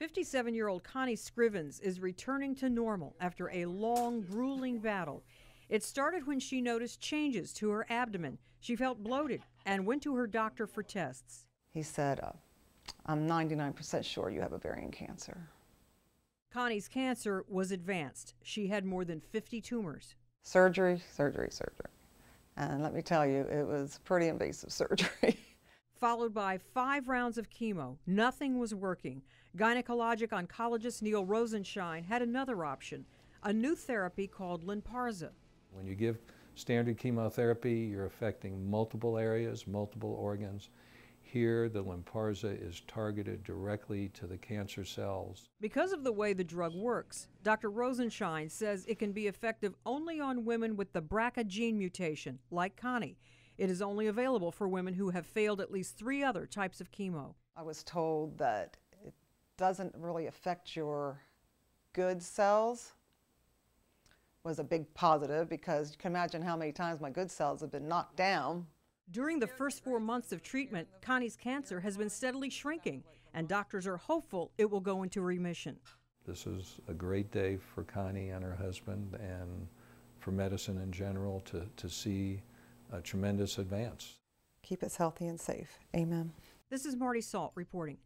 57 year old Connie Scrivens is returning to normal after a long, grueling battle. It started when she noticed changes to her abdomen. She felt bloated and went to her doctor for tests. He said, uh, I'm 99% sure you have ovarian cancer. Connie's cancer was advanced. She had more than 50 tumors. Surgery, surgery, surgery. And let me tell you, it was pretty invasive surgery. Followed by five rounds of chemo. Nothing was working. Gynecologic oncologist Neil Rosenshein had another option a new therapy called Lynparza. When you give standard chemotherapy, you're affecting multiple areas, multiple organs. Here, the Lynparza is targeted directly to the cancer cells. Because of the way the drug works, Dr. Rosenshein says it can be effective only on women with the BRCA gene mutation, like Connie. It is only available for women who have failed at least three other types of chemo. I was told that it doesn't really affect your good cells was a big positive because you can imagine how many times my good cells have been knocked down during the first four months of treatment, Connie's cancer has been steadily shrinking, and doctors are hopeful it will go into remission. This is a great day for Connie and her husband and for medicine in general to, to see a tremendous advance. Keep us healthy and safe. Amen. This is Marty Salt reporting.